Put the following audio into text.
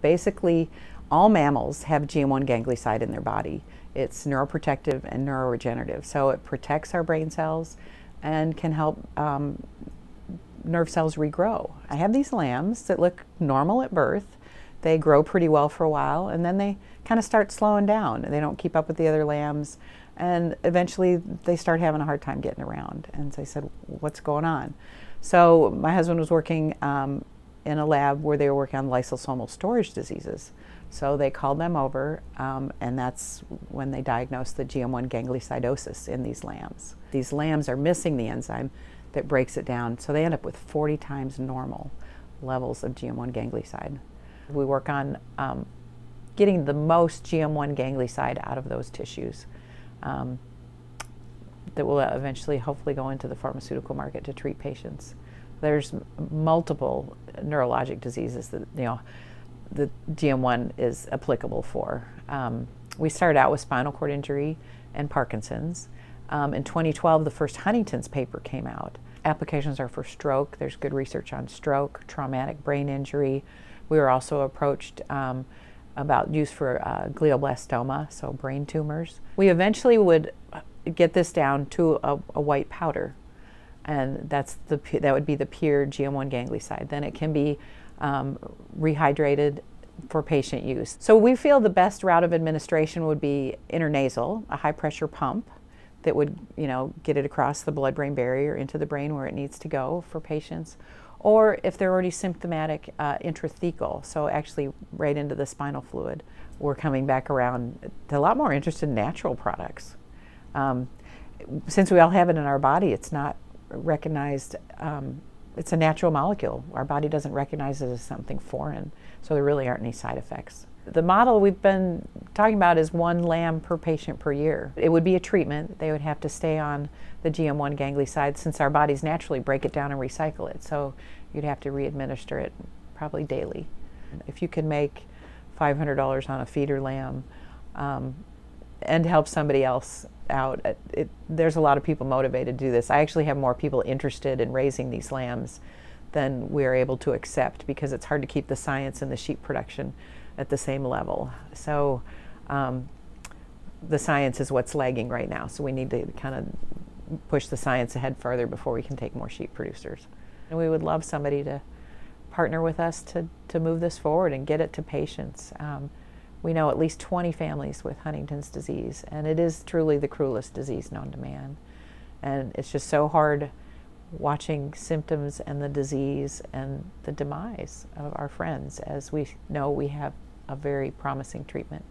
Basically, all mammals have GM1 ganglioside in their body. It's neuroprotective and neuroregenerative, so it protects our brain cells and can help um, nerve cells regrow. I have these lambs that look normal at birth. They grow pretty well for a while and then they kind of start slowing down. They don't keep up with the other lambs and eventually they start having a hard time getting around. And so I said, What's going on? So my husband was working um, in a lab where they were working on lysosomal storage diseases. So they called them over, um, and that's when they diagnosed the GM1 gangliosidosis in these lambs. These lambs are missing the enzyme that breaks it down, so they end up with 40 times normal levels of GM1 ganglioside. We work on um, getting the most GM1 ganglioside out of those tissues um, that will eventually, hopefully, go into the pharmaceutical market to treat patients. There's multiple neurologic diseases that you know the GM1 is applicable for. Um, we started out with spinal cord injury and Parkinson's. Um, in 2012, the first Huntington's paper came out. Applications are for stroke. There's good research on stroke, traumatic brain injury. We were also approached um, about use for uh, glioblastoma, so brain tumors. We eventually would get this down to a, a white powder and that's the that would be the pure GM1 ganglioside. Then it can be um, rehydrated for patient use. So we feel the best route of administration would be intranasal, a high pressure pump that would you know get it across the blood-brain barrier into the brain where it needs to go for patients. Or if they're already symptomatic, uh, intrathecal, so actually right into the spinal fluid. We're coming back around to a lot more interested in natural products. Um, since we all have it in our body, it's not recognized, um, it's a natural molecule. Our body doesn't recognize it as something foreign, so there really aren't any side effects. The model we've been talking about is one lamb per patient per year. It would be a treatment. They would have to stay on the GM1 ganglioside since our bodies naturally break it down and recycle it. So you'd have to re-administer it probably daily. If you can make $500 on a feeder lamb um, and help somebody else out. It, there's a lot of people motivated to do this. I actually have more people interested in raising these lambs than we're able to accept because it's hard to keep the science and the sheep production at the same level. So um, the science is what's lagging right now. So we need to kind of push the science ahead further before we can take more sheep producers. And we would love somebody to partner with us to, to move this forward and get it to patients. Um, we know at least 20 families with Huntington's disease, and it is truly the cruelest disease known to man. And it's just so hard watching symptoms and the disease and the demise of our friends as we know we have a very promising treatment.